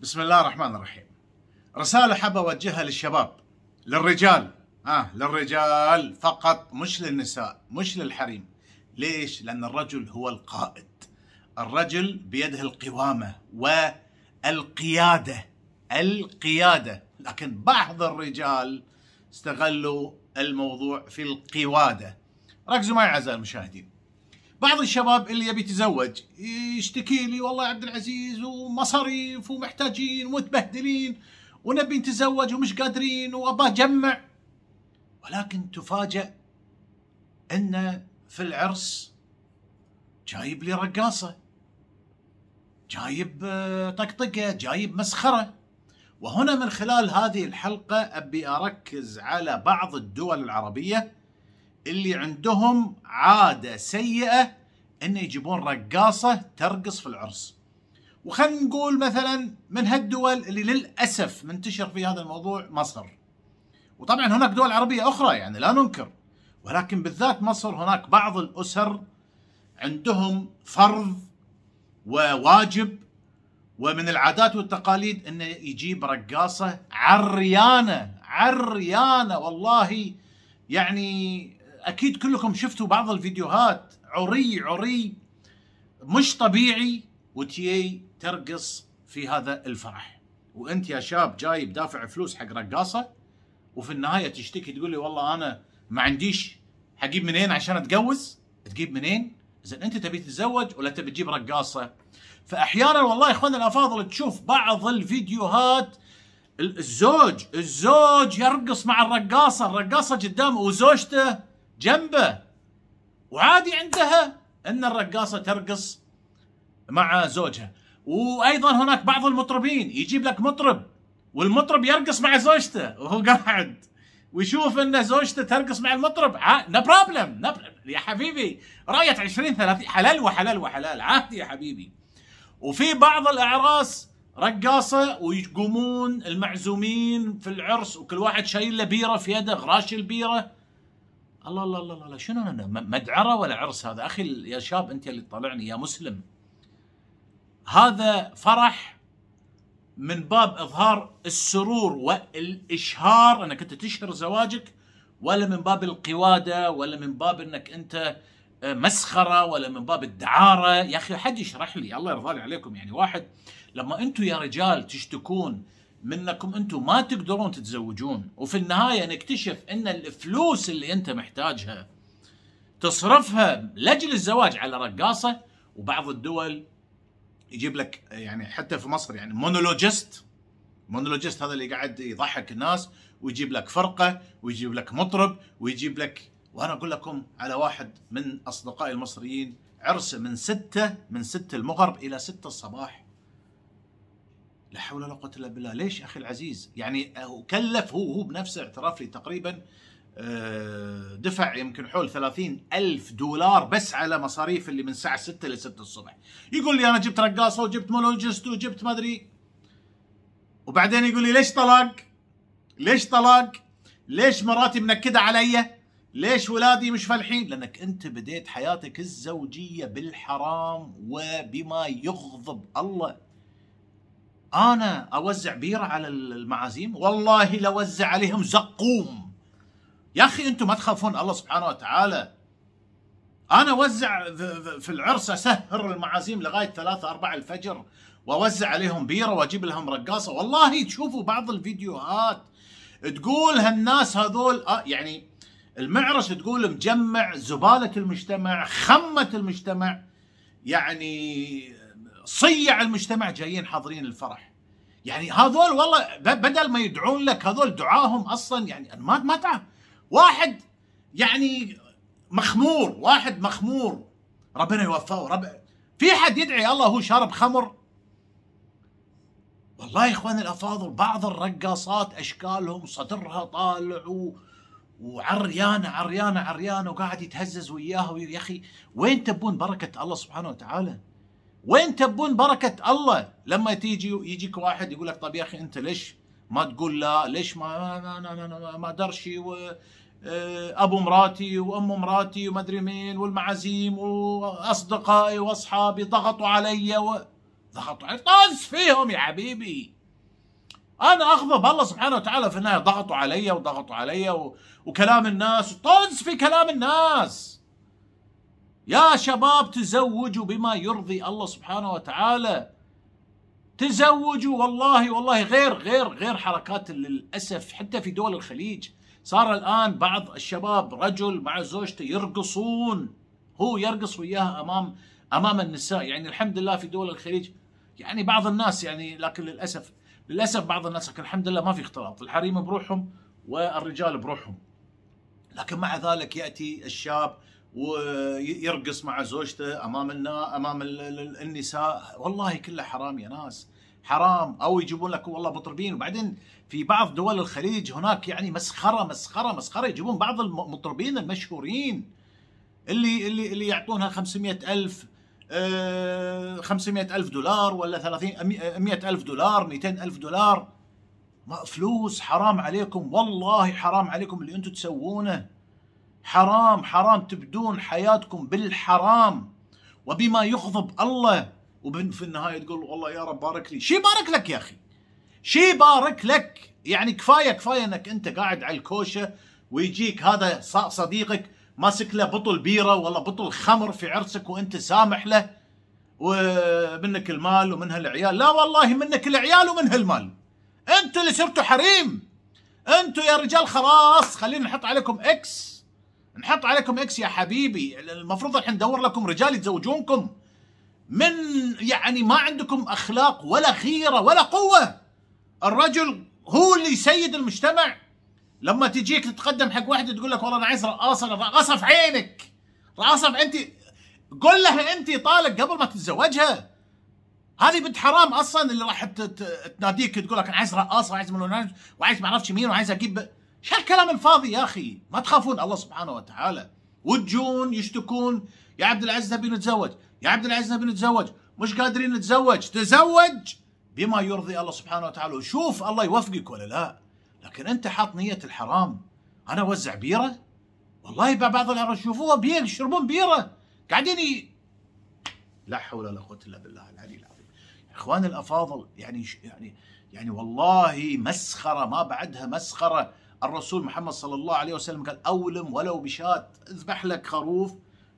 بسم الله الرحمن الرحيم. رسالة حاب أوجهها للشباب للرجال. آه للرجال فقط مش للنساء مش للحريم. ليش؟ لأن الرجل هو القائد. الرجل بيده القوامة والقيادة القيادة. لكن بعض الرجال استغلوا الموضوع في القوادة. ركزوا معي أعزائي المشاهدين. بعض الشباب اللي يبي يتزوج يشتكي لي والله عبد العزيز ومصاريف ومحتاجين ومتبهدلين ونبي نتزوج ومش قادرين وابى أجمع. ولكن تفاجأ أن في العرس جايب لي رقاصة جايب آه، طقطقة جايب مسخرة. وهنا من خلال هذه الحلقة أبي أركز على بعض الدول العربية اللي عندهم عادة سيئة أن يجيبون رقاصة ترقص في العرس. وخلينا نقول مثلا من هالدول اللي للأسف منتشر في هذا الموضوع مصر. وطبعا هناك دول عربية أخرى يعني لا ننكر ولكن بالذات مصر هناك بعض الأسر عندهم فرض وواجب ومن العادات والتقاليد انه يجيب رقاصة عريانة عريانة والله يعني أكيد كلكم شفتوا بعض الفيديوهات. عري عري. مش طبيعي وتيي ترقص في هذا الفرح. وأنت يا شاب جايب دافع فلوس حق رقاصة وفي النهاية تشتكي تقول لي والله أنا ما عنديش حجيب منين عشان أتجوز؟ تجيب منين؟ اذا أنت تبي تتزوج ولا تبي تجيب رقاصة؟ فأحيانا والله يا إخواننا الأفاضل تشوف بعض الفيديوهات. الزوج الزوج يرقص مع الرقاصة الرقاصة قدامه وزوجته جنبه. وعادي عندها إن الرقاصة ترقص مع زوجها. وأيضا هناك بعض المطربين يجيب لك مطرب والمطرب يرقص مع زوجته وهو قاعد. ويشوف إن زوجته ترقص مع المطرب. no problem يا حبيبي رايه 20 30 حلال وحلال وحلال. عادي يا حبيبي. وفي بعض الأعراس رقاصة ويقومون المعزومين في العرس وكل واحد شايل له بيرة في يده غراش البيرة. الله الله الله الله شنو أنا مدعرة ولا عرس هذا؟ أخي يا شاب أنت اللي تطلعني يا مسلم. هذا فرح من باب إظهار السرور والإشهار أنك أنت تشهر زواجك ولا من باب القوادة ولا من باب أنك أنت آه، مسخرة ولا من باب الدعارة. يا أخي حد يشرح لي؟ الله يرضى عليكم يعني. واحد لما أنتم يا رجال تشتكون منكم أنتم ما تقدرون تتزوجون. وفي النهاية نكتشف إن الفلوس اللي أنت محتاجها تصرفها لأجل الزواج على رقاصة وبعض الدول يجيب لك يعني حتى في مصر يعني مونولوجيست مونولوجيست هذا اللي قاعد يضحك الناس ويجيب لك فرقة ويجيب لك مطرب ويجيب لك وأنا أقول لكم على واحد من أصدقائي المصريين عرسه من ستة من ستة المغرب إلى ستة الصباح. لا حول ولا قوة إلا بالله. ليش أخي العزيز؟ يعني كلف هو هو بنفسه اعتراف لي تقريبا آه، دفع يمكن حول 30 ألف دولار بس على مصاريف اللي من الساعة 6 ل 6 الصبح. يقول لي أنا جبت رقاصة وجبت مونولوجيست وجبت ما أدري. وبعدين يقول لي ليش طلاق؟ ليش طلاق؟ ليش مراتي منكدة علي؟ ليش ولادي مش فالحين؟ لأنك أنت بديت حياتك الزوجية بالحرام وبما يغضب الله. أنا أوزع بيرة على المعازيم؟ والله لوزع عليهم زقوم. يا أخي أنتم ما تخافون الله سبحانه وتعالى. أنا أوزع في العرس أسهر المعازيم لغاية ثلاثة أربعة الفجر وأوزع عليهم بيرة وأجيب لهم رقاصة. والله تشوفوا بعض الفيديوهات تقول هالناس هذول آه يعني المعرس تقول مجمع زبالة المجتمع خمة المجتمع يعني صيع المجتمع جايين حاضرين الفرح. يعني هذول والله بدل ما يدعون لك هذول دعاهم أصلا يعني ما ما تعرف واحد يعني مخمور واحد مخمور. ربنا يوفقه. رب في حد يدعي الله هو شارب خمر؟ والله يا إخواني الأفاضل بعض الرقاصات أشكالهم صدرها طالع. وعريانة عريانة عريانة وقاعد يتهزز وياها يا أخي. وين تبون بركة الله سبحانه وتعالى؟ وين تبون بركة الله؟ لما تيجي يجيك واحد يقول لك طيب يا أخي أنت ليش ما تقول لا؟ ليش ما ما ما, ما, ما درشي؟ آه، أبو مراتي وأم مراتي وما أدري مين والمعازيم وأصدقائي وأصحابي ضغطوا علي و... ضغطوا علي؟ طز فيهم يا حبيبي. أنا اغضب الله سبحانه وتعالى في النهاية ضغطوا علي وضغطوا علي و... وكلام الناس طز في كلام الناس. يا شباب تزوجوا بما يرضي الله سبحانه وتعالى. تزوجوا والله والله غير غير غير حركات للأسف. حتى في دول الخليج صار الآن بعض الشباب رجل مع زوجته يرقصون. هو يرقص وياها أمام أمام النساء. يعني الحمد لله في دول الخليج يعني بعض الناس يعني لكن للأسف للأسف بعض الناس لكن الحمد لله ما في اختلاط. الحريم بروحهم والرجال بروحهم. لكن مع ذلك يأتي الشاب ويرقص مع زوجته أمام النا أمام النساء. والله كله حرام يا ناس. حرام. أو يجيبون لك والله مطربين. وبعدين في بعض دول الخليج هناك يعني مسخرة مسخرة مسخرة. يجيبون بعض المطربين المشهورين. اللي اللي اللي يعطونها 500 ألف 500 ألف دولار ولا 30 100 ألف دولار 200 ألف دولار. ما فلوس حرام عليكم. والله حرام عليكم اللي أنتم تسوونه. حرام حرام تبدون حياتكم بالحرام. وبما يغضب الله. وفي النهاية تقول والله يا رب بارك لي. شي بارك لك يا أخي. شي بارك لك. يعني كفاية كفاية إنك أنت قاعد على الكوشة ويجيك هذا صديقك ماسك له بطل بيرة ولا بطل خمر في عرسك وأنت سامح له. ومنك المال ومنها العيال. لا والله منك العيال ومنها المال. أنتوا اللي صرتوا حريم. أنتوا يا رجال خلاص. خلينا نحط عليكم X نحط عليكم X يا حبيبي. المفروض الحين ندور لكم رجال يتزوجونكم. من يعني ما عندكم أخلاق ولا غيره ولا قوة. الرجل هو اللي يسيد المجتمع. لما تجيك تتقدم حق واحدة تقول لك والله أنا عايز رقاصه رقاصه في عينك. رقاصه أنت. قول لها أنت طالق قبل ما تتزوجها. هذه بنت حرام أصلا. اللي راح تناديك تقول لك أنا عايز رقاصه وعايز من وعايز ما أعرفش مين وعايز أجيب شو هالكلام الفاضي يا أخي. ما تخافون الله سبحانه وتعالى. وتجون يشتكون يا عبد العزيز نبي نتزوج يا عبد العزيز نبي نتزوج. مش قادرين نتزوج. تزوج بما يرضي الله سبحانه وتعالى. وشوف الله يوفقك ولا لا. لكن أنت حاط نية الحرام. أنا أوزع بيرة؟ والله بعض العرب يشوفوها بير يشربون بيرة. قاعدين ي... لا حول ولا قوة إلا بالله العلي العظيم. اخواني الأفاضل يعني يعني يعني والله مسخرة ما بعدها مسخرة. الرسول محمد صلى الله عليه وسلم قال أولم ولو بشات اذبح لك خروف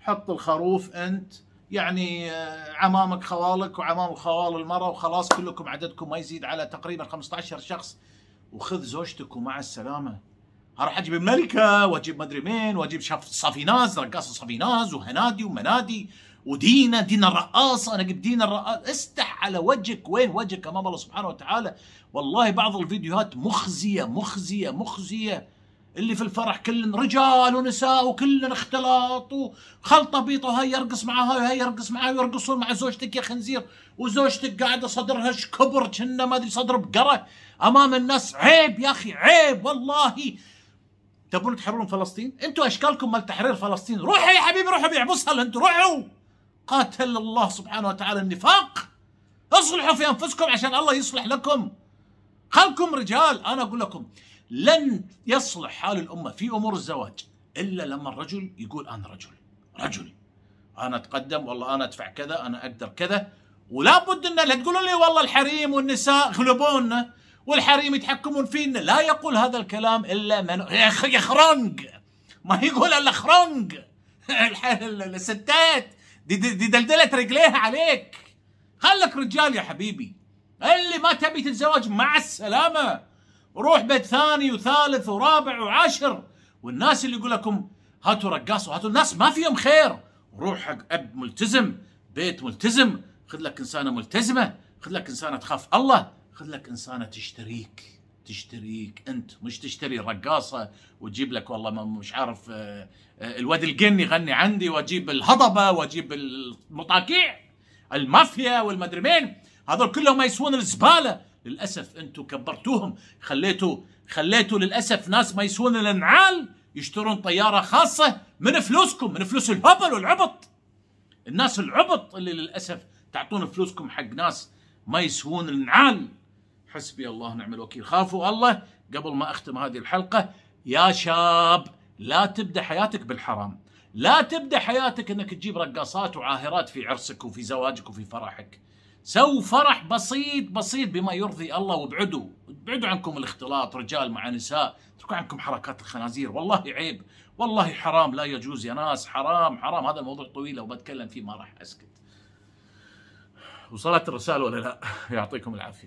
حط الخروف أنت يعني آه، عمامك خوالك وعمام خوال المرأة وخلاص كلكم عددكم ما يزيد على تقريبا 15 شخص وخذ زوجتك ومع السلامة. راح أجيب ملكة وأجيب مدري مين وأجيب صافيناز رقاصة صافيناز وهنادي ومنادي. ودينا دينا الرقاصة. أنا أجيب دينا الرقاصة. استح على وجهك. وين وجهك؟ أمام الله سبحانه وتعالى. والله بعض الفيديوهات مخزية مخزية مخزية. اللي في الفرح كل رجال ونساء وكلنا اختلاط. وخلطة بيطة وهي يرقص مع هاي وهي يرقص معها ويرقصون مع زوجتك يا خنزير. وزوجتك قاعدة صدرها كبر كنا ما أدري صدر بقرة. أمام الناس عيب يا أخي عيب والله. تبون تحررون فلسطين؟ أنتم أشكالكم مال تحرير فلسطين، روحوا يا حبيبي روحوا بيع. بصل أنتم روحوا. قاتل الله سبحانه وتعالى النفاق. اصلحوا في أنفسكم عشان الله يصلح لكم. خلكم رجال. أنا أقول لكم لن يصلح حال الأمة في أمور الزواج إلا لما الرجل يقول أنا رجل. رجل. أنا أتقدم والله أنا أدفع كذا أنا أقدر كذا. ولا بد إن لا تقولوا لي والله الحريم والنساء غلبونا والحريم يتحكمون فينا. لا يقول هذا الكلام إلا من يا خرنق ما يقول إلا خرنق. الستات. دي, دي, دلدلت رجليها عليك. خلك رجال يا حبيبي. اللي ما تبي تتزوج مع السلامة. روح بيت ثاني وثالث ورابع وعاشر. والناس اللي يقول لكم هاتوا رقاص وهاتوا الناس ما فيهم خير. روح حق أب ملتزم بيت ملتزم. خذ لك إنسانة ملتزمة خذ لك إنسانة تخاف الله خذ لك إنسانة تشتريك. تشتريك أنت مش تشتري رقاصة وتجيب لك والله مش عارف آه، آه، الواد القن يغني عندي وأجيب الهضبة وأجيب المطاكيع المافيا والمدري مين. هذول كلهم ما يسوون الزبالة. للأسف أنتم كبرتوهم خليتوا خليتوا للأسف ناس ما يسوون الأنعال يشترون طيارة خاصة من فلوسكم من فلوس الهبل والعبط. الناس العبط اللي للأسف تعطون فلوسكم حق ناس ما يسوون النعال حسبي الله ونعم الوكيل. خافوا الله قبل ما أختم هذه الحلقة. يا شاب لا تبدأ حياتك بالحرام. لا تبدأ حياتك إنك تجيب رقاصات وعاهرات في عرسك وفي زواجك وفي فرحك. سووا فرح بسيط بسيط بما يرضي الله وابعدوا. ابعدوا عنكم الاختلاط رجال مع نساء. اتركوا عنكم حركات الخنازير. والله عيب. والله حرام. لا يجوز يا ناس. حرام حرام. هذا الموضوع طويل لو بتكلم فيه ما راح أسكت. وصلت الرسالة ولا لا؟ يعطيكم العافية.